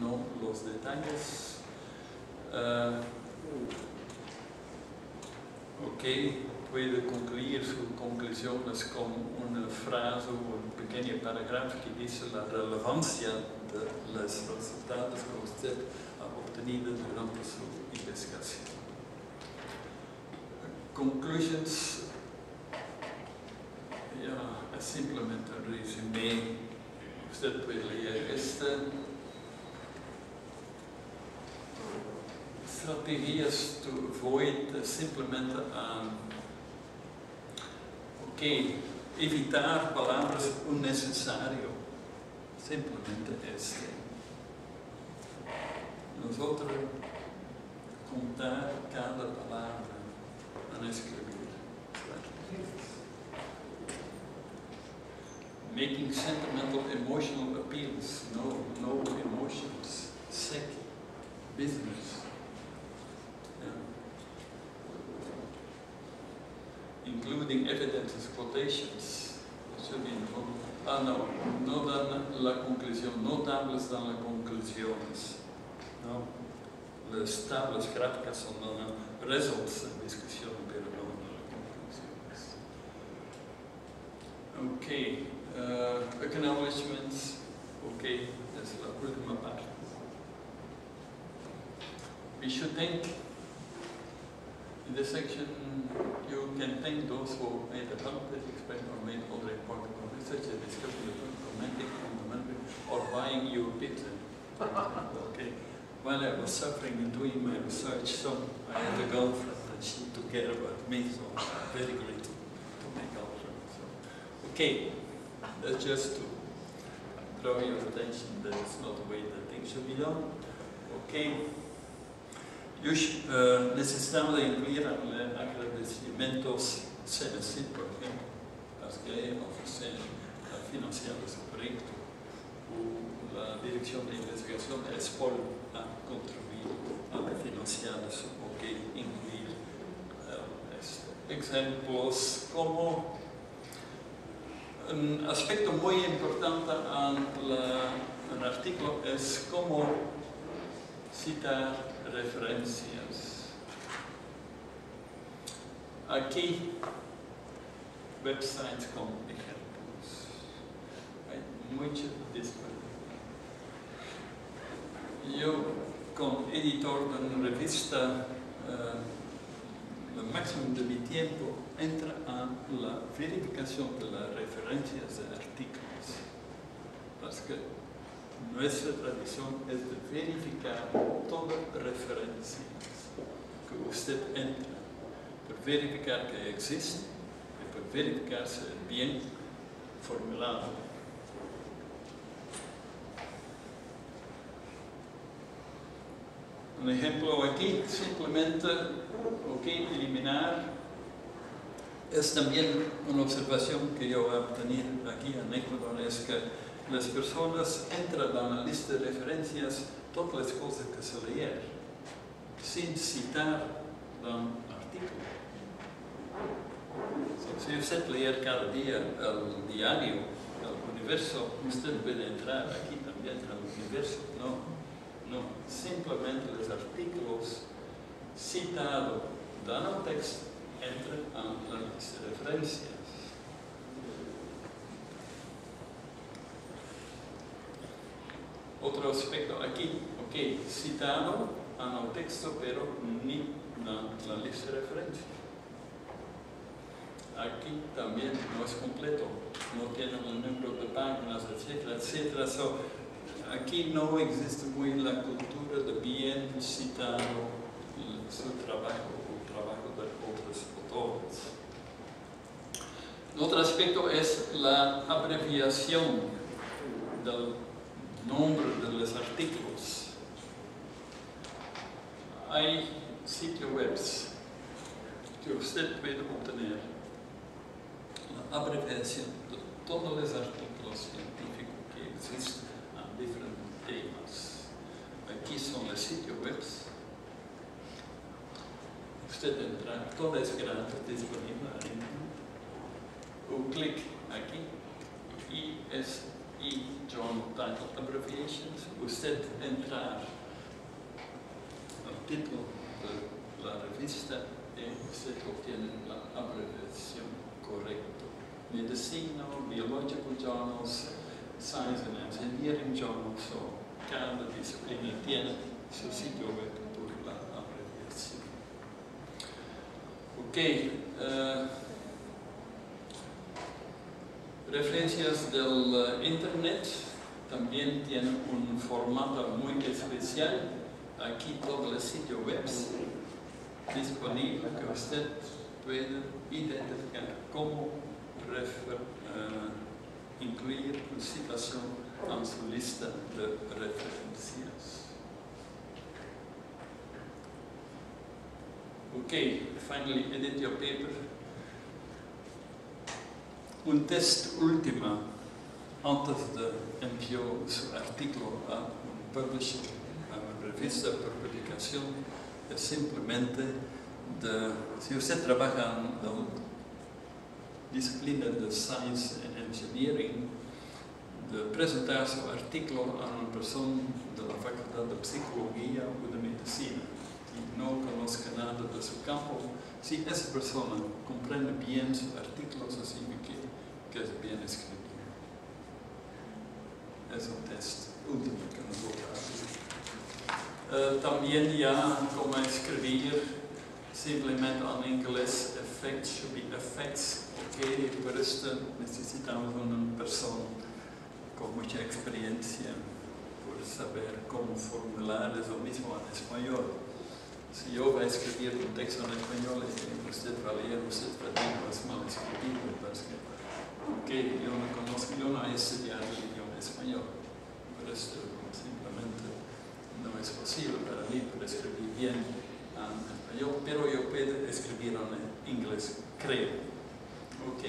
no los detalles. Ah, ok, puede concluir sus conclusiones con una frase o un pequeño parágrafo que dice la relevancia de los resultados que usted ha obtenido durante su investigación. Conclusions, es simplemente un resumen. Usted puede leer este. Estrategias to avoid simplemente a ok, evitar palabras unnecesarias. Simplemente este. Nosotros contar cada palabra a escribir. Making sentimental emotional appeals. No, no emotions. Sick. Business. including evidences, quotations. Ah, no, no dan la conclusión, no tablas dan las conclusiones. No, las tablas gráficas son dan results en discusión, pero no las conclusiones. Ok, uh, acknowledgements, ok, es la última parte. We should think in this section you can thank those who made the that explained or made all the important research and discussion the romantic fundamental or buying you a pizza. okay. While I was suffering and doing my research, so I had a girlfriend and she took care about me, so I'm very grateful to my girlfriend. So, okay, that's just to draw your attention that it's not the way that things should be done. Okay. Uh, necesitamos incluir agradecimientos CNC, por ejemplo, las que ofrecen financiar su proyecto, o la Dirección de Investigación de SPOL ha contribuido a financiar eso, o incluir uh, ejemplos como un aspecto muy importante en el artículo es cómo citar referencias. Aquí, websites con ejemplos. Hay mucho disponible. Yo, como editor de una revista, uh, el máximo de mi tiempo entra a la verificación de las referencias de artículos. Porque nuestra tradición es de verificar todas referencias que usted entra, para verificar que existe y para verificar si es bien formulado. Un ejemplo aquí, simplemente, ok, eliminar, es también una observación que yo he obtenido aquí en Ecuador, es que las personas entran a la lista de referencias todas las cosas que se leen, sin citar un artículo. si usted lee cada día el diario, el universo, usted puede entrar aquí también al universo. No, no, simplemente los artículos citados en el texto entran a la lista de referencias. Otro aspecto aquí, ok, citado en el texto, pero ni en la lista de referencia. Aquí también no es completo, no tiene el número de páginas, etcétera, etcétera. aquí no existe muy la cultura de bien citado su trabajo Otro aspecto es la abreviación del nombre de los artículos. Hay sitios web que usted puede obtener la abreviación de todos los artículos científicos que existen a diferentes temas. Aquí son los sitios web. Usted entra, todo es gratis, disponible ahí. Un clic aquí y es y John title abbreviations. Usted entrar al título de la revista y usted obtiene la abreviación correcta. Medicina, Biological Journals, Science and Engineering Journals, cada disciplina tiene su sitio web por la abreviación. Ok. eh, referencias del eh, Internet también tienen un formato muy especial. Aquí todo el sitio web disponible que usted puede identificar cómo refer- eh, incluir una citación en su lista de referencias. Okay, finally edit your paper. Un test última antes de enviar su artículo a un publisher, a una revista publicación, es simplemente de, si usted trabaja en la disciplina de Science and Engineering, de presentar su artículo a una persona de la Facultad de Psicología o de Medicina que no conozca nada de su campo, si esa persona comprende bien su artículo, eso significa que, que es bien escrito. Es un test último que nosotros hacemos. Eh, también ya como escribir simplemente en inglés effects should be effects ok por esto necesitamos una persona con mucha experiencia por saber cómo formular eso mismo en español si yo voy a escribir un texto en español y usted va a leer usted va a decir es mal escrito porque yo no conozco yo no he estudiado el idioma español por esto simplemente no es posible para mí para escribir bien en español, pero yo puedo escribir en inglés, creo. Ok.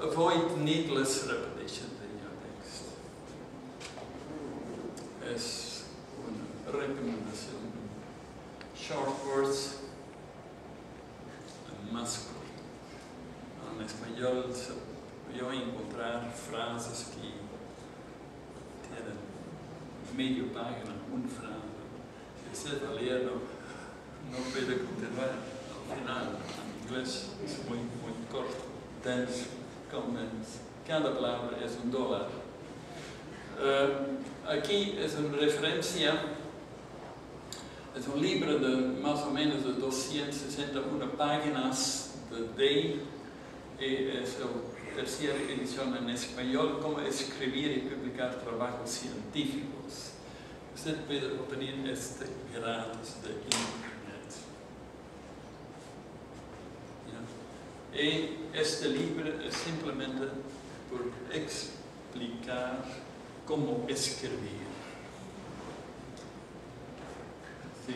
Avoid needless repetition in your text. Es una recomendación. Short words, más corto. En español se- yo encontrar frases que tienen medio página, una frase. Si usted va a leerlo, no puede continuar al final. En inglés es muy, muy corto. Dense, comments. Cada palabra es un dólar. Eh, aquí es una referencia, es un libro de más o menos de 261 páginas de Day, y es la tercera edición en español, cómo escribir y publicar trabajos científicos. Usted puede obtener este gratis de internet. Y este libro es simplemente por explicar cómo escribir. Sí.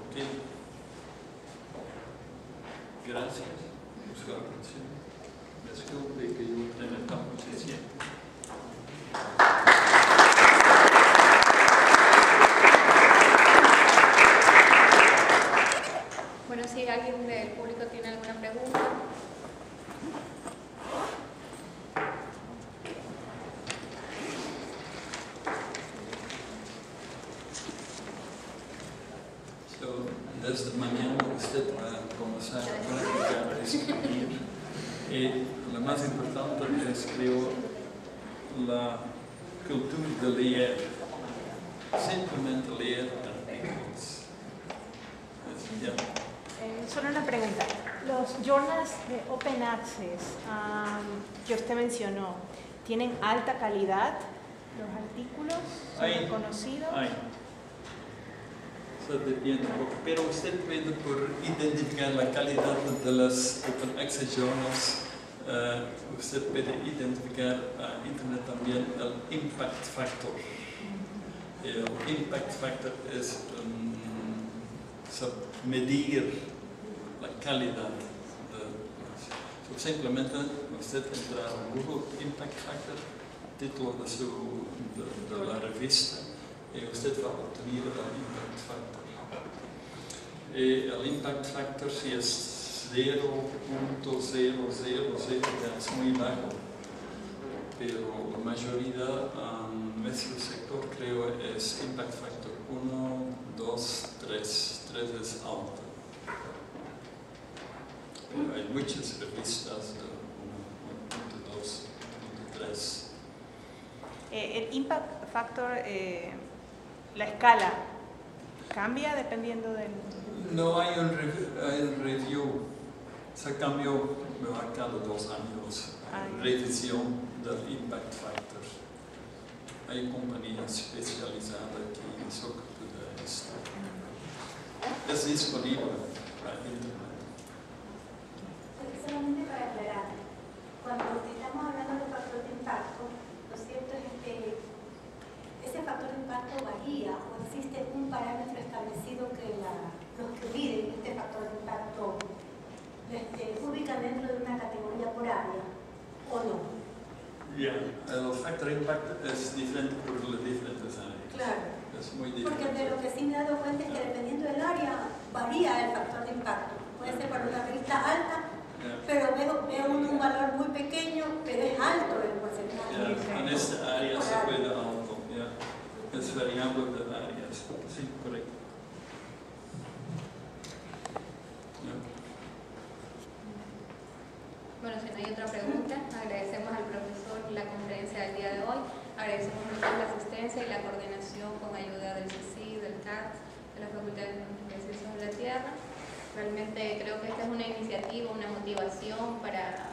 Ok. Gracias su atención. Bueno, si alguien del público tiene alguna pregunta. So, desde mañana usted va a comenzar a practicar a escribir. Y lo más importante es, creo, la cultura de leer. Simplemente leer artículos. Ya. Eh, solo una pregunta. Los journals de Open Access am, que usted mencionó, ¿tienen alta calidad los artículos? ¿Son Hay- reconocidos? Poco. Pero usted puede por identificar la calidad de las Open Access Journals, eh, usted puede identificar a Internet también el impact factor. El impact factor es um, medir la calidad de so, simplemente usted entra en Google Impact Factor, título de, su, de, la revista, usted va a obtener el impact factor. El impact factor si es 0.000 ya es muy bajo. pero la mayoría um, nuestro sector creo es impact factor 1, 2, 3. 3 es alto. Pero hay muchas revistas de 1, 2, 3. Eh, el impact factor, eh, la escala, cambia dependiendo del... No hay un, un review, se cambió cada dos años, ya. revisión del impact factor. Hay compañías especializadas que se ocupan de esto. Es disponible para internet. Solamente para aclarar, cuando estamos hablando de factor de impacto, lo cierto es que ese factor de impacto varía o existe un parámetro establecido que la- los que miden este factor de impacto este, ubican dentro de una categoría por área o no. Ya, el factor impact es diferente por las diferentes áreas. Claro. Es muy Porque diferente. De lo que sí me he dado cuenta es que dependiendo del área varía el factor de impacto. Puede ser para una revista alta, pero veo, veo un, un valor muy pequeño, pero es alto el porcentaje. ya, En esta área se puede alto, ya. Es variable de áreas. Sí, correcto. Bueno, si no hay otra pregunta, agradecemos al profesor la conferencia del día de hoy. Agradecemos mucho la asistencia y la coordinación con ayuda del CICI, de la Facultad de Ciencias de la Tierra. Realmente creo que esta es una iniciativa, una motivación para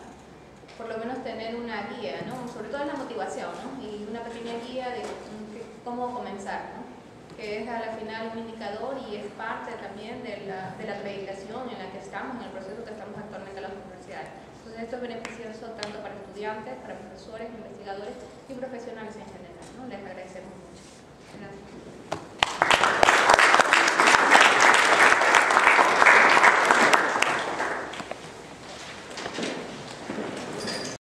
por lo menos tener una guía, ¿no? Sobre todo la motivación, ¿no? Y una pequeña guía de cómo comenzar, ¿no? Que es a la final un indicador y es parte también de la, de la acreditación en la que estamos, en el proceso que estamos actualmente en las universidades. Entonces esto es beneficioso tanto para estudiantes, para profesores, investigadores y profesionales en general, ¿no? Les agradezco